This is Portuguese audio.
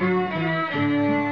Música